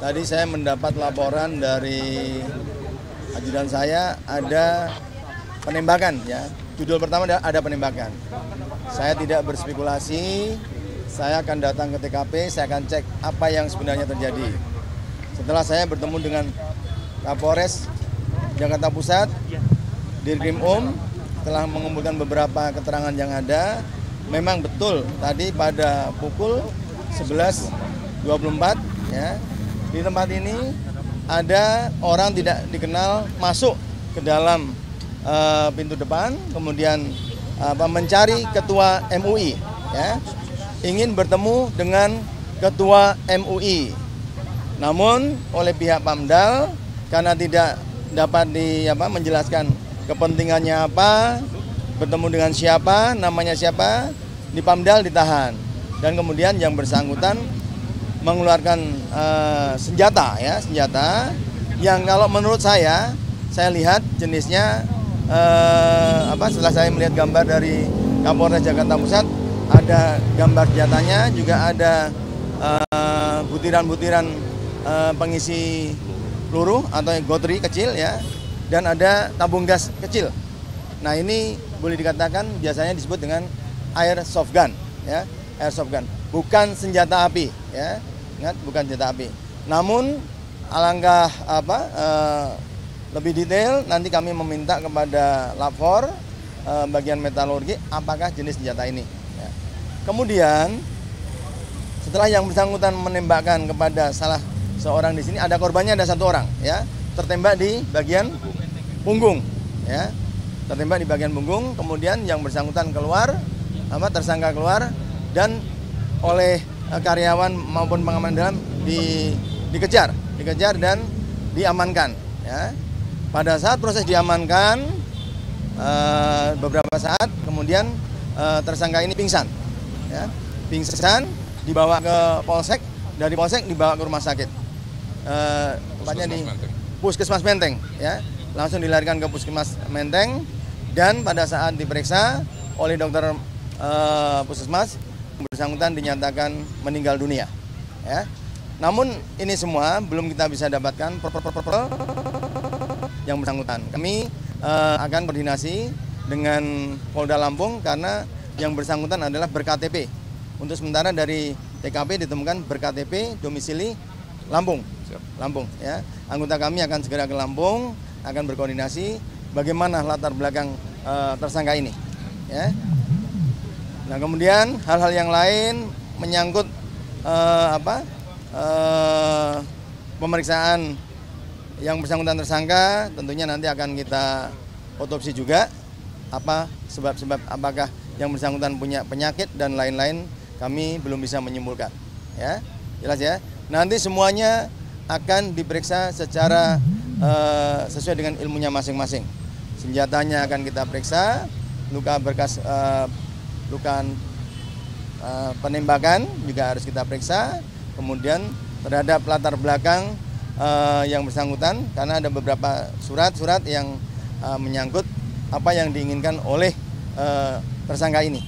Tadi saya mendapat laporan dari ajudan saya ada penembakan ya. Judul pertama ada, penembakan. Saya tidak berspekulasi, saya akan datang ke TKP, saya akan cek apa yang sebenarnya terjadi. Setelah saya bertemu dengan Kapolres Jakarta Pusat, Dirkrim Um, telah mengumpulkan beberapa keterangan yang ada. Memang betul tadi pada pukul 11.24 ya di tempat ini ada orang tidak dikenal masuk ke dalam uh, pintu depan, kemudian apa mencari ketua MUI, ya, ingin bertemu dengan ketua MUI. Namun oleh pihak Pamdal karena tidak dapat di apa menjelaskan kepentingannya apa, bertemu dengan siapa, namanya siapa, di Pamdal ditahan dan kemudian yang bersangkutan mengeluarkan uh, senjata ya senjata yang kalau menurut saya saya lihat jenisnya uh, apa setelah saya melihat gambar dari Kapolres Jakarta Pusat ada gambar senjatanya juga ada eh, butiran-butiran uh, pengisi peluru atau gotri kecil ya dan ada tabung gas kecil. Nah ini boleh dikatakan biasanya disebut dengan airsoft gun ya airsoft gun bukan senjata api ya ingat bukan senjata api. Namun alangkah apa uh, lebih detail nanti kami meminta kepada lapor uh, bagian metalurgi apakah jenis senjata ini. Ya. Kemudian setelah yang bersangkutan menembakkan kepada salah seorang di sini ada korbannya ada satu orang ya tertembak di bagian punggung ya tertembak di bagian punggung kemudian yang bersangkutan keluar apa tersangka keluar dan oleh Eh, karyawan maupun pengaman dalam di, dikejar, dikejar dan diamankan. Ya. Pada saat proses diamankan uh, beberapa saat, kemudian uh, tersangka ini pingsan, ya. pingsan dibawa ke polsek, dari polsek dibawa ke rumah sakit, uh, tempatnya di puskesmas Menteng, ya. langsung dilarikan ke puskesmas Menteng dan pada saat diperiksa oleh dokter uh, puskesmas bersangkutan dinyatakan meninggal dunia. Ya. Namun ini semua belum kita bisa dapatkan yang bersangkutan. Kami uh, akan koordinasi dengan Polda Lampung karena yang bersangkutan adalah berKTP. Untuk sementara dari TKP ditemukan berKTP domisili Lampung. Lampung ya. Anggota kami akan segera ke Lampung akan berkoordinasi bagaimana latar belakang uh, tersangka ini. Ya. Nah kemudian hal-hal yang lain menyangkut uh, apa uh, pemeriksaan yang bersangkutan tersangka tentunya nanti akan kita otopsi juga apa sebab-sebab apakah yang bersangkutan punya penyakit dan lain-lain kami belum bisa menyimpulkan ya. Jelas ya? Nanti semuanya akan diperiksa secara uh, sesuai dengan ilmunya masing-masing. Senjatanya akan kita periksa luka berkas uh, luka uh, penembakan juga harus kita periksa. Kemudian terhadap latar belakang uh, yang bersangkutan karena ada beberapa surat-surat yang uh, menyangkut apa yang diinginkan oleh tersangka ini.